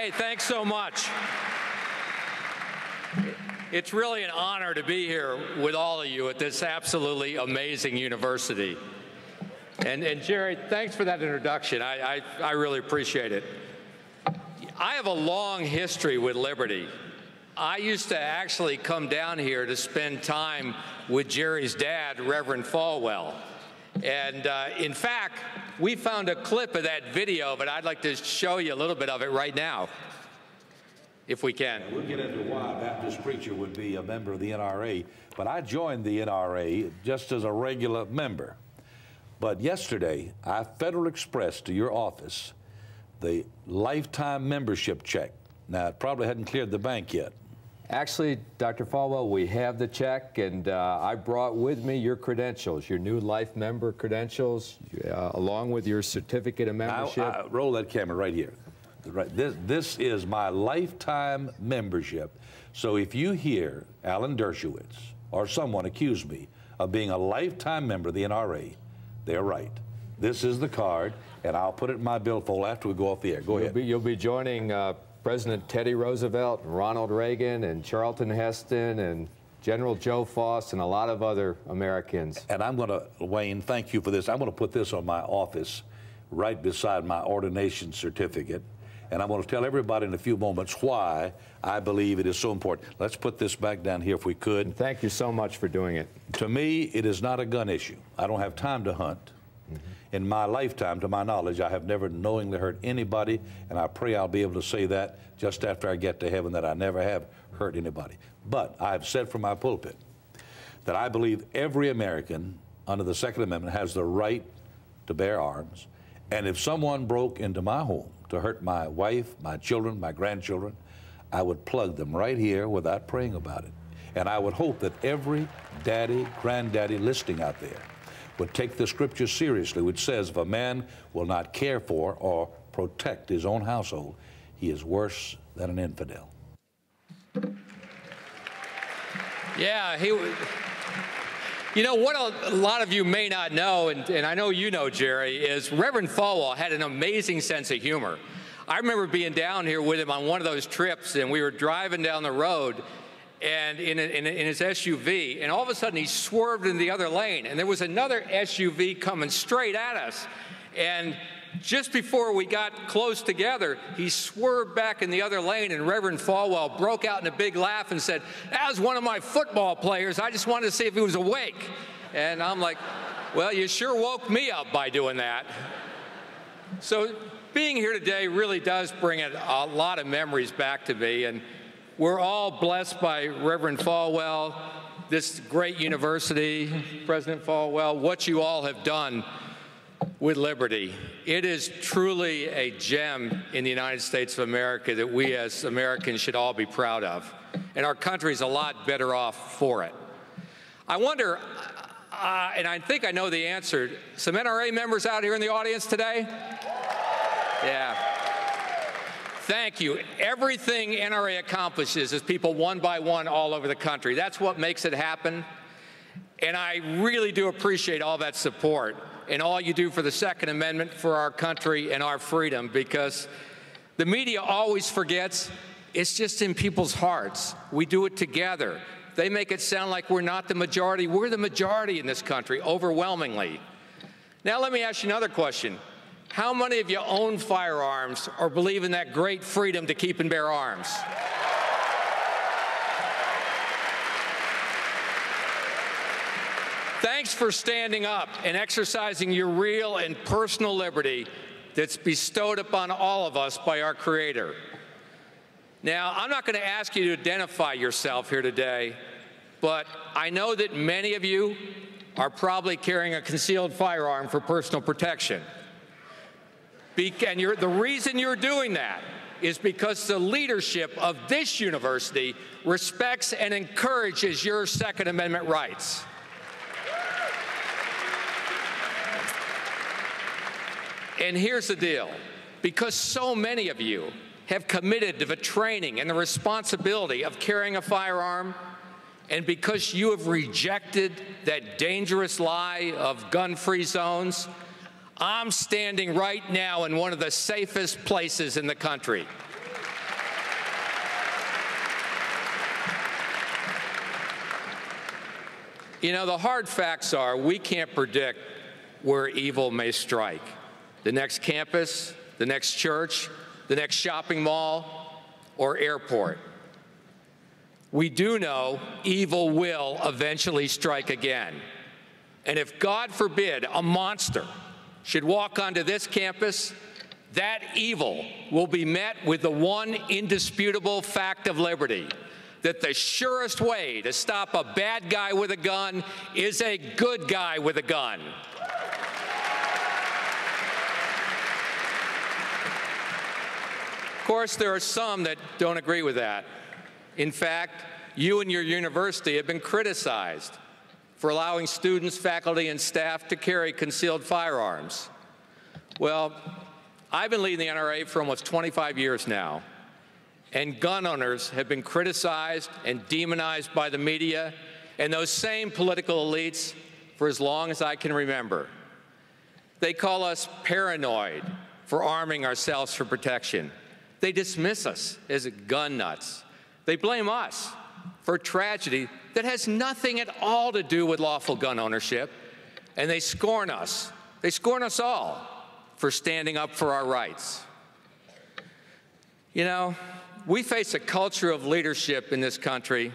Hey, thanks so much. It's really an honor to be here with all of you at this absolutely amazing university. And, and Jerry, thanks for that introduction. I, I, I really appreciate it. I have a long history with Liberty. I used to actually come down here to spend time with Jerry's dad, Reverend Falwell. And uh, in fact, we found a clip of that video, but I'd like to show you a little bit of it right now, if we can. We'll get into why a Baptist preacher would be a member of the NRA, but I joined the NRA just as a regular member. But yesterday, I Federal Express to your office the lifetime membership check. Now, it probably hadn't cleared the bank yet. Actually, Dr. Falwell, we have the check, and uh, I brought with me your credentials, your new life member credentials, uh, along with your certificate of membership. I, I, roll that camera right here. Right, this, this is my lifetime membership. So if you hear Alan Dershowitz or someone accuse me of being a lifetime member of the NRA, they're right. This is the card, and I'll put it in my billfold after we go off the air. Go you'll ahead. Be, you'll be joining uh, President Teddy Roosevelt, and Ronald Reagan, and Charlton Heston, and General Joe Foss, and a lot of other Americans. And I'm going to, Wayne, thank you for this. I'm going to put this on my office right beside my ordination certificate. And I'm going to tell everybody in a few moments why I believe it is so important. Let's put this back down here if we could. Thank you so much for doing it. To me, it is not a gun issue. I don't have time to hunt. Mm -hmm in my lifetime, to my knowledge, I have never knowingly hurt anybody, and I pray I'll be able to say that just after I get to heaven that I never have hurt anybody. But I have said from my pulpit that I believe every American under the Second Amendment has the right to bear arms, and if someone broke into my home to hurt my wife, my children, my grandchildren, I would plug them right here without praying about it. And I would hope that every daddy, granddaddy listening out there would take the scripture seriously, which says, if a man will not care for or protect his own household, he is worse than an infidel. Yeah, he. You know, what a, lot of you may not know, and, and I know you know, Jerry, is Reverend Falwell had an amazing sense of humor. I remember being down here with him on one of those trips, and we were driving down the road, and in, a, in, a, in, his SUV, and all of a sudden he swerved in the other lane, and there was another SUV coming straight at us. And just before we got close together, he swerved back in the other lane, and Reverend Falwell broke out in a big laugh and said, That was one of my football players. I just wanted to see if he was awake. And I'm like, Well, you sure woke me up by doing that. So being here today really does bring a, a lot of memories back to me. And we're all blessed by Reverend Falwell, this great university, President Falwell, what you all have done with Liberty. It is truly a gem in the United States of America that we as Americans should all be proud of. And our country is a lot better off for it. I wonder, uh, and I think I know the answer, some NRA members out here in the audience today? Yeah. Thank you. Everything NRA accomplishes is people one by one all over the country. That's what makes it happen. And I really do appreciate all that support and all you do for the Second Amendment, for our country and our freedom, because the media always forgets it's just in people's hearts. We do it together. They make it sound like we're not the majority. We're the majority in this country, overwhelmingly. Now, let me ask you another question. How many of you own firearms or believe in that great freedom to keep and bear arms? Thanks for standing up and exercising your real and personal liberty that's bestowed upon all of us by our Creator. Now, I'm not going to ask you to identify yourself here today, but I know that many of you are probably carrying a concealed firearm for personal protection. And the reason you're doing that is because the leadership of this university respects and encourages your Second Amendment rights. And here's the deal because so many of you have committed to the training and the responsibility of carrying a firearm, and because you have rejected that dangerous lie of gun free zones, I'm standing right now in one of the safest places in the country. You know, the hard facts are we can't predict where evil may strike. The next campus, the next church, the next shopping mall, or airport. We do know evil will eventually strike again. And if God forbid a monster should walk onto this campus, that evil will be met with the one indisputable fact of liberty that the surest way to stop a bad guy with a gun is a good guy with a gun. Of course, there are some that don't agree with that. In fact, you and your university have been criticized for allowing students, faculty, and staff to carry concealed firearms. Well, I've been leading the NRA for almost 25 years now, and gun owners have been criticized and demonized by the media and those same political elites for as long as I can remember. They call us paranoid for arming ourselves for protection. They dismiss us as gun nuts. They blame us for tragedy that has nothing at all to do with lawful gun ownership, and they scorn us. They scorn us all for standing up for our rights. You know, we face a culture of leadership in this country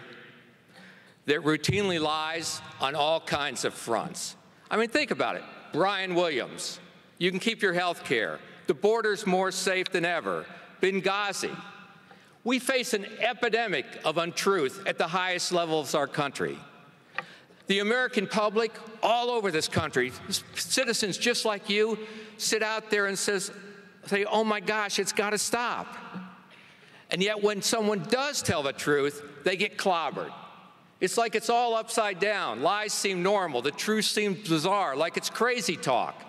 that routinely lies on all kinds of fronts. I mean, think about it. Brian Williams, you can keep your health care. The border's more safe than ever. Benghazi, we face an epidemic of untruth at the highest levels of our country. The American public all over this country, citizens just like you, sit out there and says, say, oh my gosh, it's got to stop. And yet when someone does tell the truth, they get clobbered. It's like it's all upside down. Lies seem normal. The truth seems bizarre, like it's crazy talk.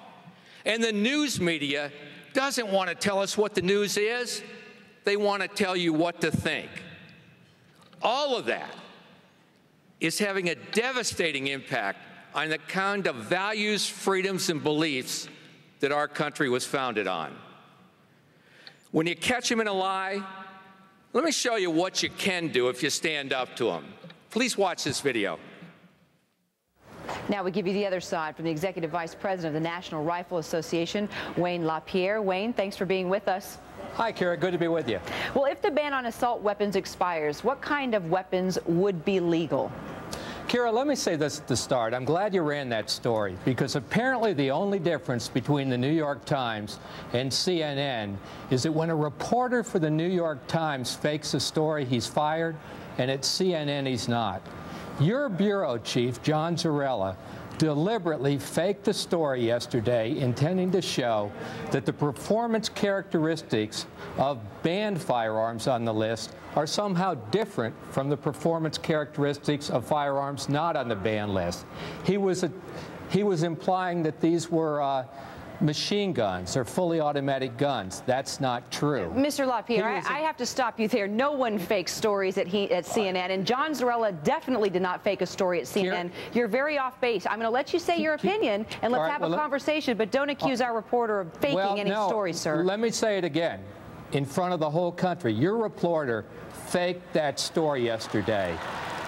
And the news media doesn't want to tell us what the news is they want to tell you what to think. All of that is having a devastating impact on the kind of values, freedoms, and beliefs that our country was founded on. When you catch them in a lie, let me show you what you can do if you stand up to them. Please watch this video. Now we give you the other side from the Executive Vice President of the National Rifle Association, Wayne LaPierre. Wayne, thanks for being with us. Hi, Kara. Good to be with you. Well, if the ban on assault weapons expires, what kind of weapons would be legal? Kyra, let me say this at the start. I'm glad you ran that story because apparently the only difference between the New York Times and CNN is that when a reporter for the New York Times fakes a story, he's fired, and at CNN, he's not. Your bureau chief, John Zarrella, deliberately faked the story yesterday, intending to show that the performance characteristics of banned firearms on the list are somehow different from the performance characteristics of firearms not on the ban list. He was, a, he was implying that these were uh, machine guns or fully automatic guns. That's not true. Mr. LaPierre, I, I have to stop you there. No one fakes stories at, he, at CNN, and John Zarrella definitely did not fake a story at CNN. You're very off base. I'm going to let you say your opinion, and let's right, have well, a conversation, but don't accuse uh, our reporter of faking well, any no, stories, sir. Let me say it again in front of the whole country. Your reporter faked that story yesterday.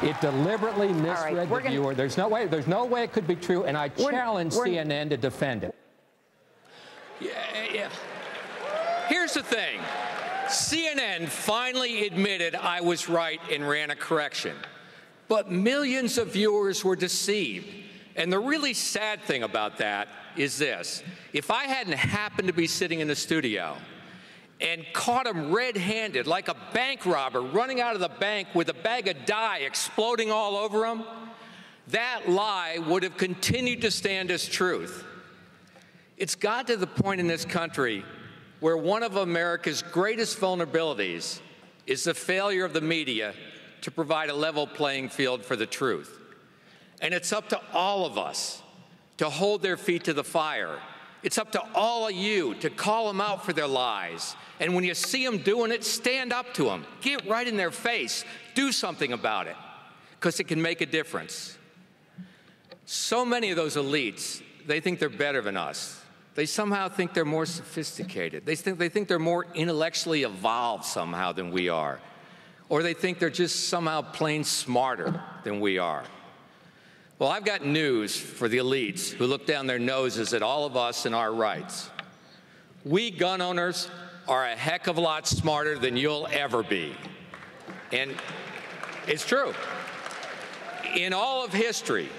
It deliberately misread right, the viewer. There's no way. There's no way it could be true, and I challenge we're, CNN to defend it. Yeah, yeah. Here's the thing. CNN finally admitted I was right and ran a correction. But millions of viewers were deceived. And the really sad thing about that is this. If I hadn't happened to be sitting in the studio and caught him red-handed like a bank robber running out of the bank with a bag of dye exploding all over him, that lie would have continued to stand as truth. It's got to the point in this country where one of America's greatest vulnerabilities is the failure of the media to provide a level playing field for the truth. And it's up to all of us to hold their feet to the fire. It's up to all of you to call them out for their lies. And when you see them doing it, stand up to them. Get right in their face. Do something about it because it can make a difference. So many of those elites, they think they're better than us. They somehow think they're more sophisticated. They think, they think they're more intellectually evolved somehow than we are. Or they think they're just somehow plain smarter than we are. Well, I've got news for the elites who look down their noses at all of us and our rights. We gun owners are a heck of a lot smarter than you'll ever be. And it's true. In all of history,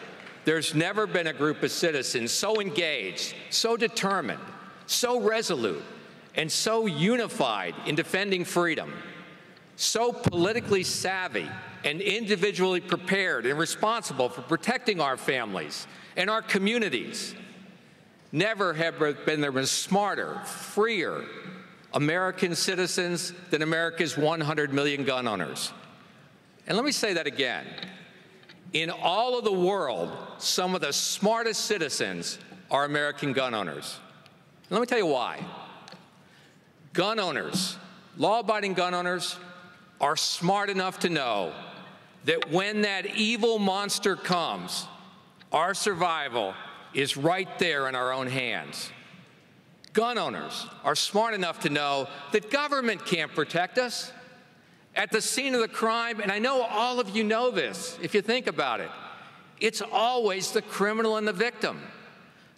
there's never been a group of citizens so engaged, so determined, so resolute, and so unified in defending freedom, so politically savvy and individually prepared and responsible for protecting our families and our communities. Never have been there been smarter, freer American citizens than America's 100 million gun owners. And let me say that again. In all of the world, some of the smartest citizens are American gun owners. And let me tell you why. Gun owners, law abiding gun owners, are smart enough to know that when that evil monster comes, our survival is right there in our own hands. Gun owners are smart enough to know that government can't protect us. At the scene of the crime, and I know all of you know this if you think about it, it's always the criminal and the victim.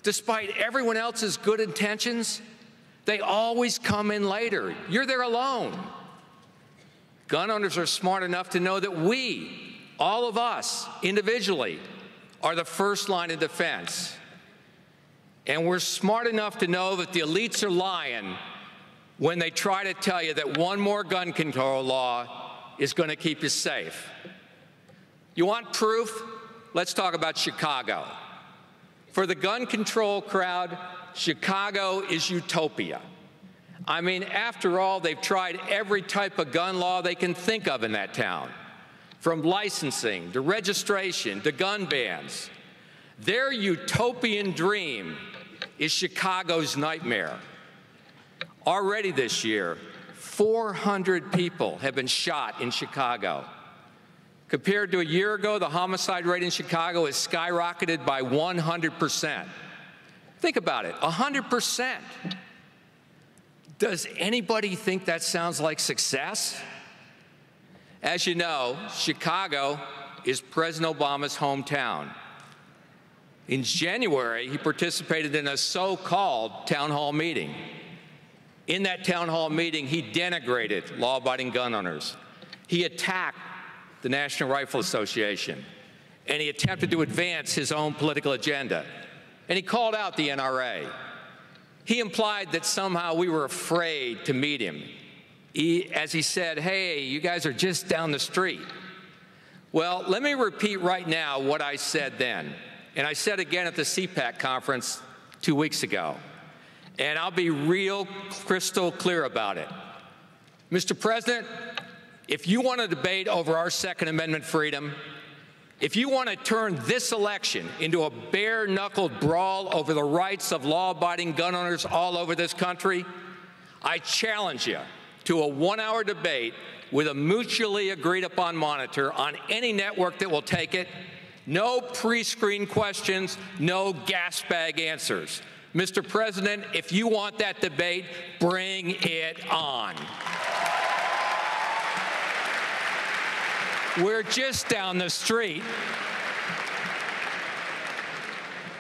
Despite everyone else's good intentions, they always come in later. You're there alone. Gun owners are smart enough to know that we, all of us individually, are the first line of defense. And we're smart enough to know that the elites are lying when they try to tell you that one more gun control law is going to keep you safe. You want proof? Let's talk about Chicago. For the gun control crowd, Chicago is utopia. I mean, after all, they've tried every type of gun law they can think of in that town, from licensing to registration to gun bans. Their utopian dream is Chicago's nightmare. Already this year, 400 people have been shot in Chicago. Compared to a year ago, the homicide rate in Chicago has skyrocketed by 100%. Think about it 100%. Does anybody think that sounds like success? As you know, Chicago is President Obama's hometown. In January, he participated in a so called town hall meeting. In that town hall meeting, he denigrated law abiding gun owners. He attacked the National Rifle Association, and he attempted to advance his own political agenda. And he called out the NRA. He implied that somehow we were afraid to meet him, he, as he said, Hey, you guys are just down the street. Well, let me repeat right now what I said then. And I said again at the CPAC conference two weeks ago. And I'll be real crystal clear about it. Mr. President, if you want to debate over our Second Amendment freedom, if you want to turn this election into a bare knuckled brawl over the rights of law abiding gun owners all over this country, I challenge you to a one hour debate with a mutually agreed upon monitor on any network that will take it. No pre screened questions, no gas bag answers. Mr. President, if you want that debate, bring it on. We're just down the street.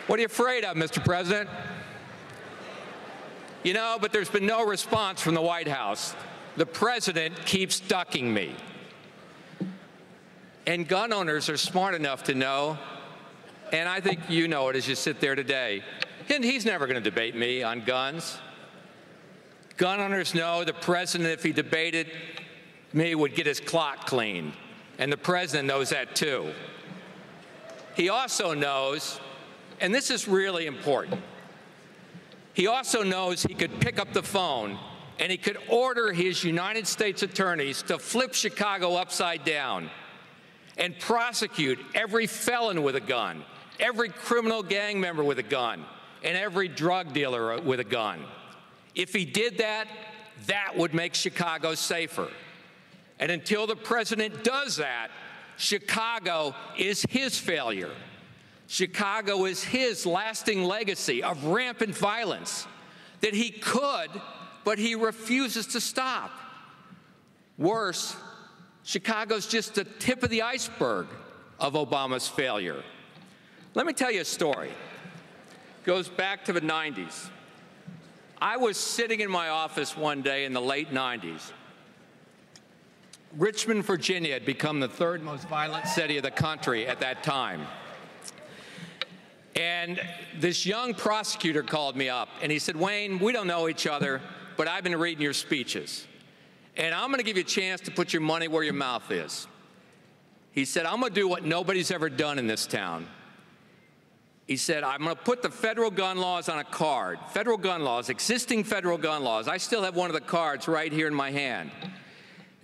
What are you afraid of, Mr. President? You know, but there's been no response from the White House. The president keeps ducking me. And gun owners are smart enough to know, and I think you know it as you sit there today, and he's never going to debate me on guns. Gun owners know the president, if he debated me, would get his clock cleaned and the president knows that too. He also knows, and this is really important, he also knows he could pick up the phone and he could order his United States attorneys to flip Chicago upside down and prosecute every felon with a gun, every criminal gang member with a gun, and every drug dealer with a gun. If he did that, that would make Chicago safer. And until the president does that, Chicago is his failure. Chicago is his lasting legacy of rampant violence that he could, but he refuses to stop. Worse, Chicago's just the tip of the iceberg of Obama's failure. Let me tell you a story. Goes back to the 90s. I was sitting in my office one day in the late 90s. Richmond, Virginia had become the third most violent city of the country at that time. And this young prosecutor called me up and he said, Wayne, we don't know each other, but I've been reading your speeches. And I'm going to give you a chance to put your money where your mouth is. He said, I'm going to do what nobody's ever done in this town. He said, I'm going to put the federal gun laws on a card. Federal gun laws, existing federal gun laws. I still have one of the cards right here in my hand.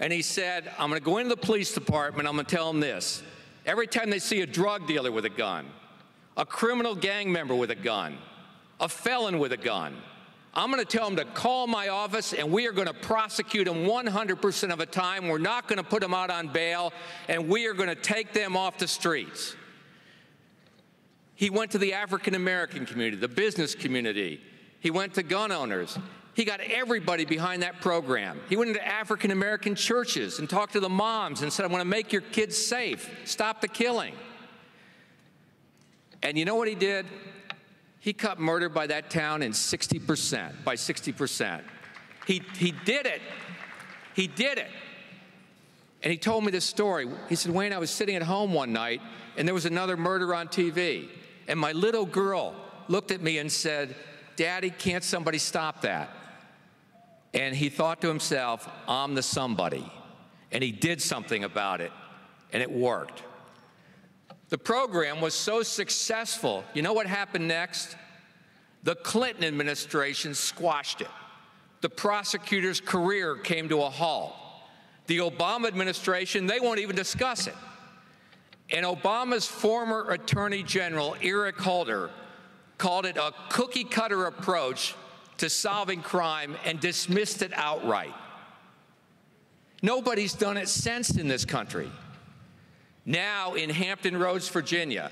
And he said, I'm going to go into the police department. I'm going to tell them this. Every time they see a drug dealer with a gun, a criminal gang member with a gun, a felon with a gun, I'm going to tell them to call my office and we are going to prosecute them 100% of the time. We're not going to put them out on bail and we are going to take them off the streets. He went to the African American community, the business community. He went to gun owners. He got everybody behind that program. He went into African American churches and talked to the moms and said, I want to make your kids safe. Stop the killing. And you know what he did? He cut murder by that town in 60%, by 60%. He, he did it. He did it. And he told me this story. He said, Wayne, I was sitting at home one night and there was another murder on TV. And my little girl looked at me and said, Daddy, can't somebody stop that? And he thought to himself, I'm the somebody. And he did something about it, and it worked. The program was so successful, you know what happened next? The Clinton administration squashed it. The prosecutor's career came to a halt. The Obama administration, they won't even discuss it. And Obama's former Attorney General, Eric Holder, called it a cookie cutter approach to solving crime and dismissed it outright. Nobody's done it since in this country. Now in Hampton Roads, Virginia.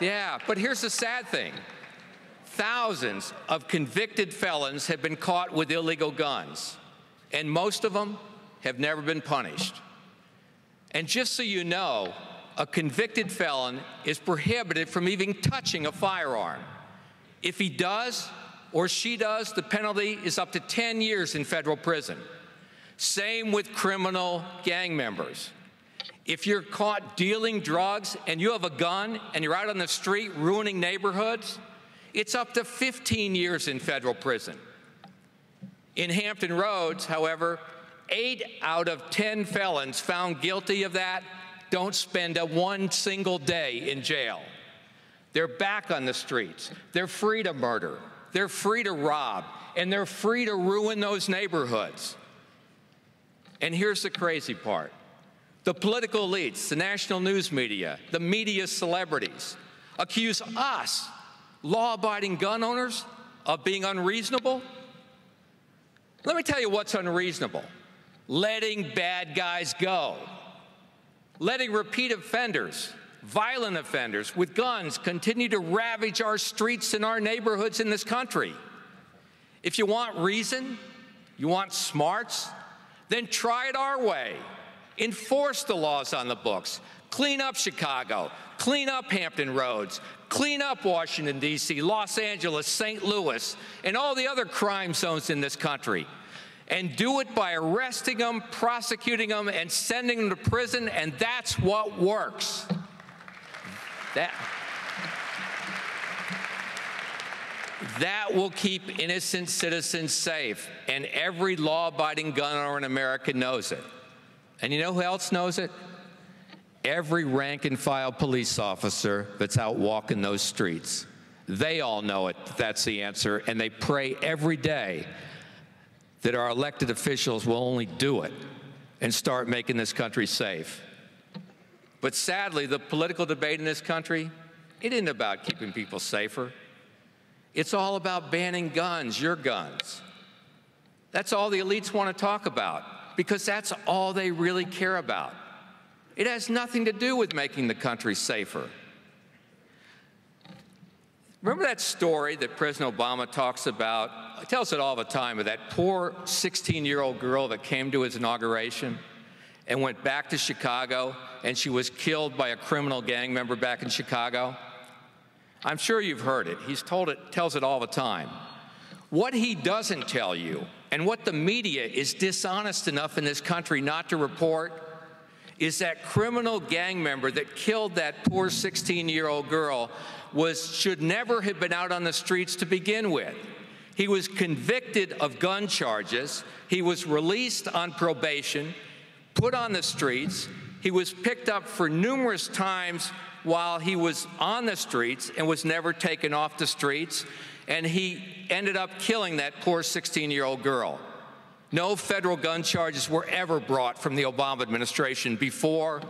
Yeah, but here's the sad thing thousands of convicted felons have been caught with illegal guns, and most of them have never been punished. And just so you know, a convicted felon is prohibited from even touching a firearm. If he does, or she does, the penalty is up to 10 years in federal prison. Same with criminal gang members. If you're caught dealing drugs and you have a gun and you're out on the street ruining neighborhoods, it's up to 15 years in federal prison. In Hampton Roads, however, eight out of 10 felons found guilty of that don't spend a one single day in jail. They're back on the streets. They're free to murder. They're free to rob, and they're free to ruin those neighborhoods. And here's the crazy part the political elites, the national news media, the media celebrities accuse us, law abiding gun owners, of being unreasonable. Let me tell you what's unreasonable letting bad guys go, letting repeat offenders violent offenders with guns continue to ravage our streets and our neighborhoods in this country. If you want reason, you want smarts, then try it our way. Enforce the laws on the books. Clean up Chicago. Clean up Hampton Roads. Clean up Washington, D.C., Los Angeles, St. Louis, and all the other crime zones in this country and do it by arresting them, prosecuting them, and sending them to prison, and that's what works. That, that will keep innocent citizens safe, and every law abiding gun owner in America knows it. And you know who else knows it? Every rank and file police officer that's out walking those streets. They all know it, that's the answer, and they pray every day that our elected officials will only do it and start making this country safe. But sadly, the political debate in this country, it isn't about keeping people safer. It's all about banning guns, your guns. That's all the elites want to talk about because that's all they really care about. It has nothing to do with making the country safer. Remember that story that President Obama talks about? Tells it all the time of that poor 16 year old girl that came to his inauguration and went back to Chicago, and she was killed by a criminal gang member back in Chicago? I'm sure you've heard it. He's told it, tells it all the time. What he doesn't tell you, and what the media is dishonest enough in this country not to report, is that criminal gang member that killed that poor 16-year-old girl was should never have been out on the streets to begin with. He was convicted of gun charges. He was released on probation, put on the streets. He was picked up for numerous times while he was on the streets and was never taken off the streets. And he ended up killing that poor 16 year old girl. No federal gun charges were ever brought from the Obama administration before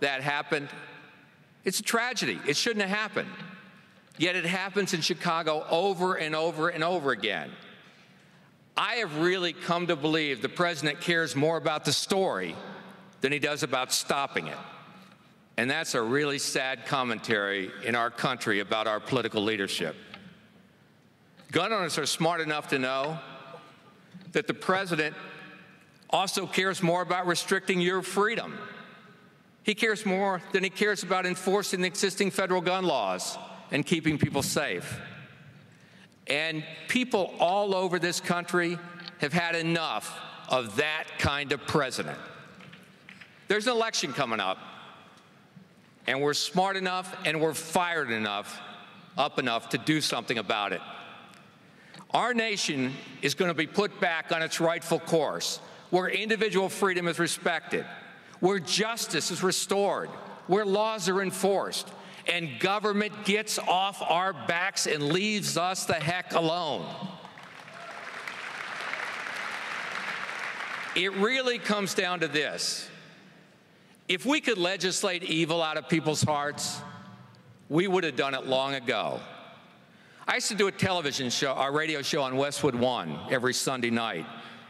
that happened. It's a tragedy. It shouldn't have happened. Yet it happens in Chicago over and over and over again. I have really come to believe the president cares more about the story than he does about stopping it. And that's a really sad commentary in our country about our political leadership. Gun owners are smart enough to know that the president also cares more about restricting your freedom. He cares more than he cares about enforcing the existing federal gun laws and keeping people safe. And people all over this country have had enough of that kind of president. There's an election coming up and we're smart enough and we're fired enough, up enough to do something about it. Our nation is going to be put back on its rightful course, where individual freedom is respected, where justice is restored, where laws are enforced, and government gets off our backs and leaves us the heck alone. It really comes down to this. If we could legislate evil out of people's hearts, we would have done it long ago. I used to do a television show, a radio show on Westwood One every Sunday night.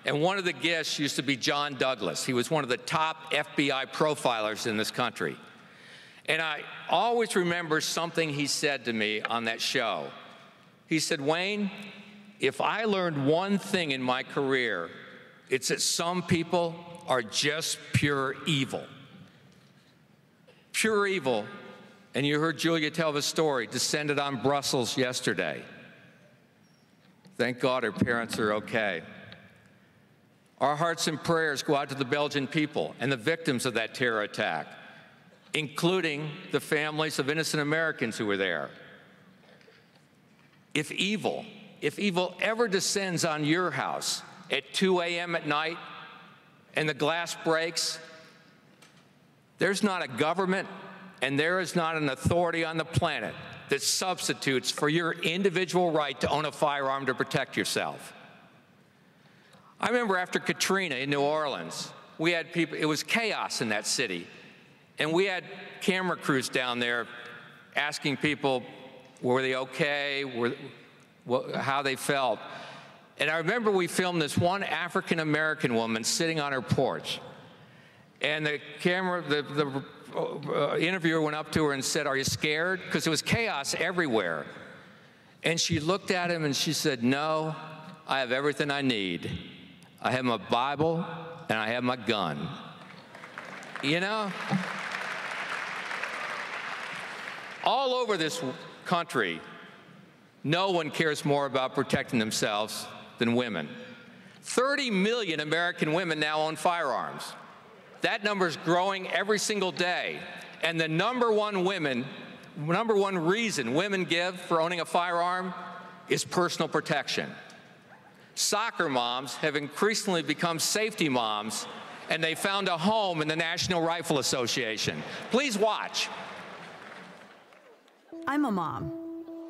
And one of the guests used to be John Douglas. He was one of the top FBI profilers in this country. And I always remember something he said to me on that show. He said, Wayne, if I learned one thing in my career, it's that some people are just pure evil pure evil, and you heard Julia tell the story, descended on Brussels yesterday. Thank God her parents are okay. Our hearts and prayers go out to the Belgian people and the victims of that terror attack, including the families of innocent Americans who were there. If evil, if evil ever descends on your house at 2 a.m. at night and the glass breaks there's not a government and there is not an authority on the planet that substitutes for your individual right to own a firearm to protect yourself. I remember after Katrina in New Orleans, we had people, it was chaos in that city. And we had camera crews down there asking people, were they okay, were, how they felt. And I remember we filmed this one African American woman sitting on her porch. And the camera, the, the uh, interviewer went up to her and said, Are you scared? Because there was chaos everywhere. And she looked at him and she said, No, I have everything I need. I have my Bible and I have my gun. You know? All over this country, no one cares more about protecting themselves than women. 30 million American women now own firearms. That number is growing every single day. And the number one women, number one reason women give for owning a firearm is personal protection. Soccer moms have increasingly become safety moms and they found a home in the National Rifle Association. Please watch. I'm a mom,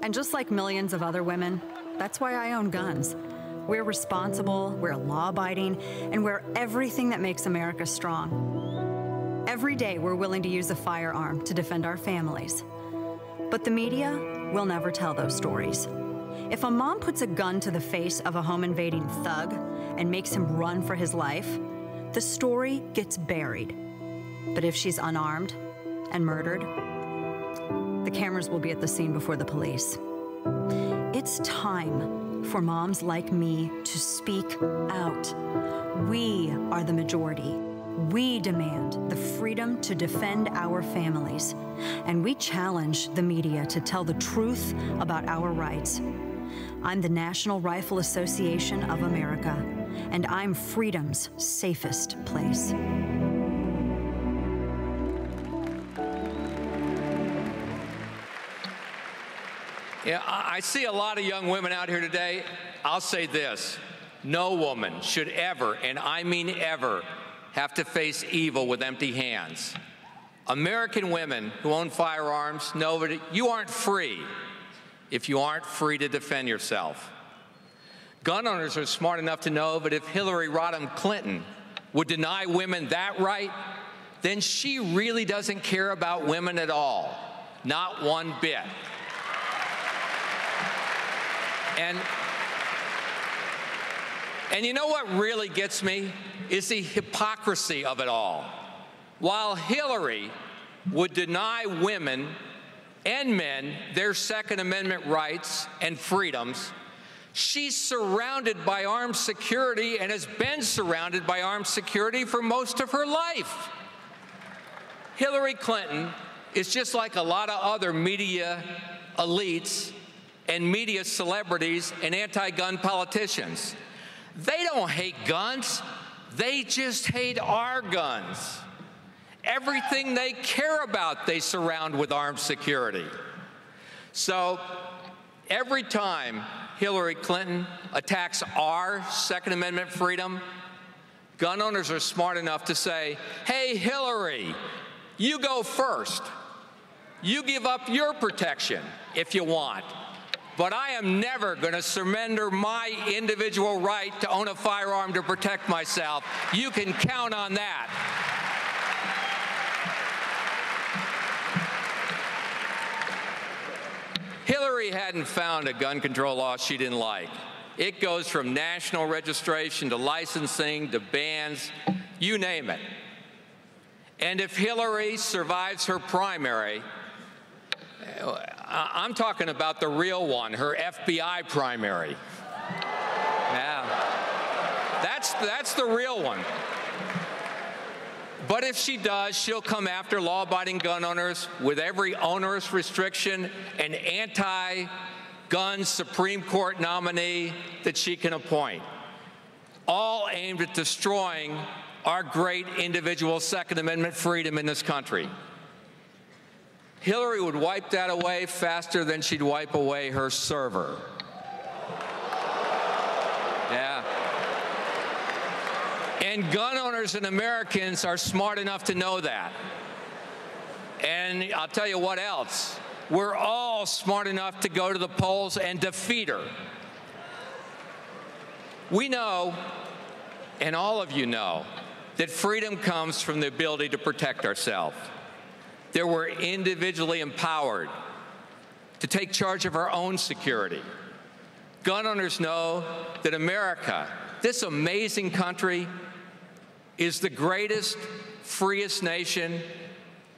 and just like millions of other women, that's why I own guns. We're responsible, we're law abiding, and we're everything that makes America strong. Every day, we're willing to use a firearm to defend our families. But the media will never tell those stories. If a mom puts a gun to the face of a home invading thug and makes him run for his life, the story gets buried. But if she's unarmed and murdered, the cameras will be at the scene before the police. It's time for moms like me to speak out. We are the majority. We demand the freedom to defend our families, and we challenge the media to tell the truth about our rights. I'm the National Rifle Association of America, and I'm freedom's safest place. Yeah, I see a lot of young women out here today. I'll say this no woman should ever, and I mean ever, have to face evil with empty hands. American women who own firearms know that you aren't free if you aren't free to defend yourself. Gun owners are smart enough to know that if Hillary Rodham Clinton would deny women that right, then she really doesn't care about women at all, not one bit. And and you know what really gets me? Is the hypocrisy of it all. While Hillary would deny women and men their Second Amendment rights and freedoms, she's surrounded by armed security and has been surrounded by armed security for most of her life. Hillary Clinton is just like a lot of other media elites and media celebrities and anti gun politicians. They don't hate guns, they just hate our guns. Everything they care about, they surround with armed security. So every time Hillary Clinton attacks our Second Amendment freedom, gun owners are smart enough to say, hey, Hillary, you go first. You give up your protection if you want. But I am never going to surrender my individual right to own a firearm to protect myself. You can count on that. Hillary hadn't found a gun control law she didn't like. It goes from national registration to licensing to bans, you name it. And if Hillary survives her primary, I'm talking about the real one, her FBI primary. Yeah. That's, that's the real one. But if she does, she'll come after law abiding gun owners with every onerous restriction and anti gun Supreme Court nominee that she can appoint, all aimed at destroying our great individual Second Amendment freedom in this country. Hillary would wipe that away faster than she'd wipe away her server. Yeah. And gun owners and Americans are smart enough to know that. And I'll tell you what else. We're all smart enough to go to the polls and defeat her. We know, and all of you know, that freedom comes from the ability to protect ourselves that we're individually empowered to take charge of our own security. Gun owners know that America, this amazing country, is the greatest, freest nation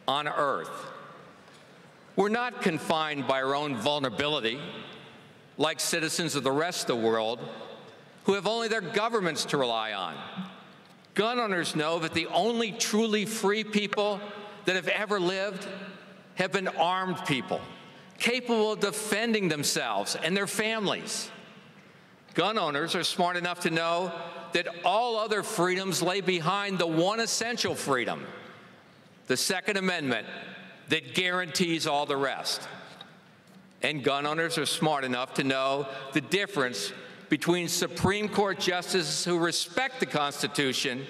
on earth. We're not confined by our own vulnerability like citizens of the rest of the world who have only their governments to rely on. Gun owners know that the only truly free people that have ever lived have been armed people, capable of defending themselves and their families. Gun owners are smart enough to know that all other freedoms lay behind the one essential freedom, the Second Amendment, that guarantees all the rest. And gun owners are smart enough to know the difference between Supreme Court justices who respect the Constitution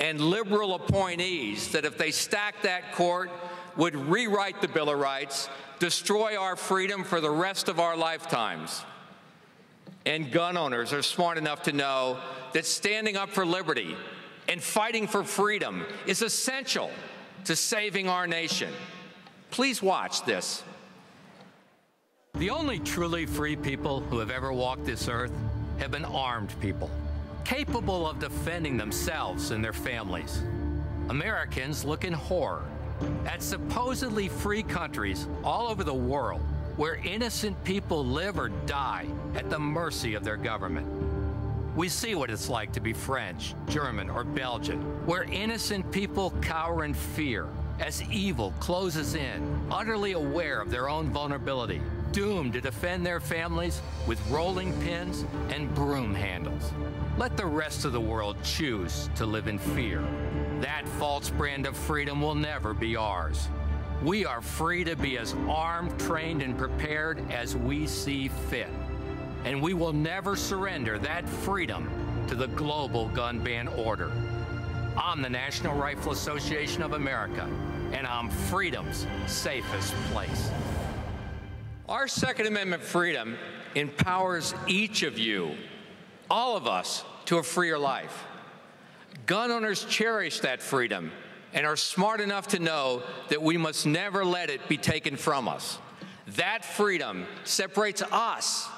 and liberal appointees that if they stack that court would rewrite the Bill of Rights, destroy our freedom for the rest of our lifetimes. And gun owners are smart enough to know that standing up for liberty and fighting for freedom is essential to saving our nation. Please watch this. The only truly free people who have ever walked this earth have been armed people capable of defending themselves and their families. Americans look in horror at supposedly free countries all over the world where innocent people live or die at the mercy of their government. We see what it's like to be French, German, or Belgian, where innocent people cower in fear as evil closes in, utterly aware of their own vulnerability, doomed to defend their families with rolling pins and broom handles. Let the rest of the world choose to live in fear. That false brand of freedom will never be ours. We are free to be as armed, trained, and prepared as we see fit. And we will never surrender that freedom to the global gun ban order. I'm the National Rifle Association of America, and I'm freedom's safest place. Our Second Amendment freedom empowers each of you, all of us, to a freer life. Gun owners cherish that freedom and are smart enough to know that we must never let it be taken from us. That freedom separates us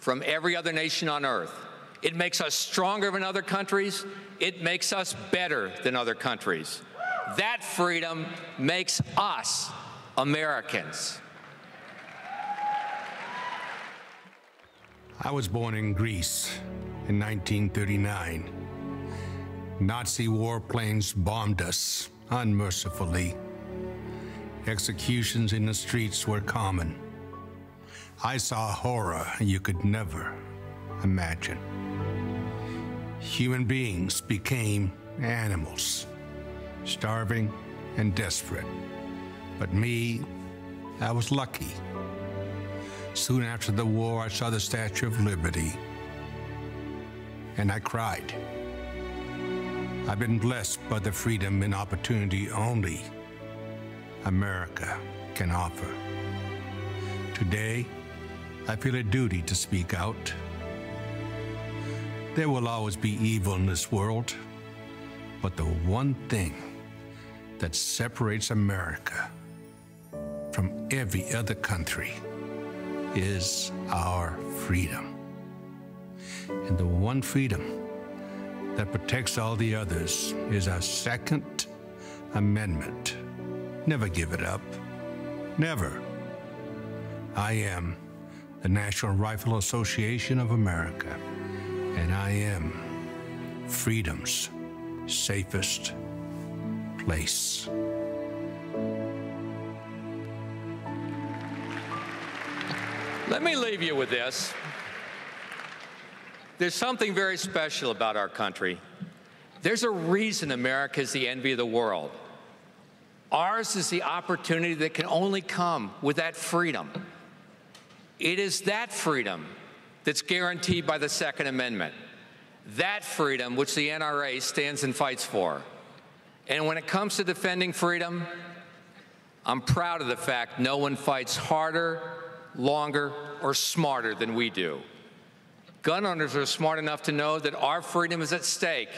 from every other nation on earth. It makes us stronger than other countries. It makes us better than other countries. That freedom makes us Americans. I was born in Greece in 1939. Nazi warplanes bombed us unmercifully. Executions in the streets were common. I saw horror you could never imagine. Human beings became animals, starving and desperate. But me, I was lucky. Soon after the war, I saw the Statue of Liberty, and I cried. I've been blessed by the freedom and opportunity only America can offer. Today, I feel a duty to speak out. There will always be evil in this world, but the one thing that separates America from every other country is our freedom. And the one freedom that protects all the others is our Second Amendment. Never give it up. Never. I am the National Rifle Association of America, and I am freedom's safest place. Let me leave you with this. There's something very special about our country. There's a reason America is the envy of the world. Ours is the opportunity that can only come with that freedom. It is that freedom that's guaranteed by the Second Amendment, that freedom which the NRA stands and fights for. And when it comes to defending freedom, I'm proud of the fact no one fights harder, longer, or smarter than we do. Gun owners are smart enough to know that our freedom is at stake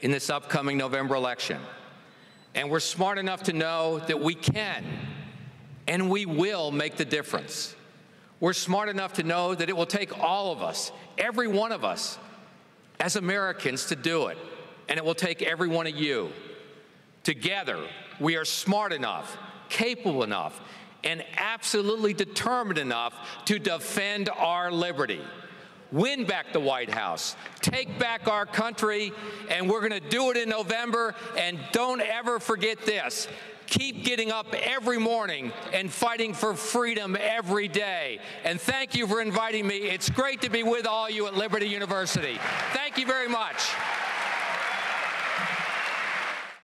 in this upcoming November election. And we're smart enough to know that we can and we will make the difference. We're smart enough to know that it will take all of us, every one of us, as Americans to do it. And it will take every one of you. Together, we are smart enough, capable enough, and absolutely determined enough to defend our liberty. Win back the White House, take back our country, and we're going to do it in November. And don't ever forget this keep getting up every morning and fighting for freedom every day. And thank you for inviting me. It's great to be with all you at Liberty University. Thank you very much.